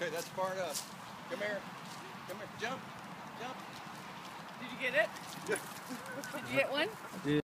Okay, that's far enough. Come here. Come here. Jump. Jump. Did you get it? Did you get one? Yeah.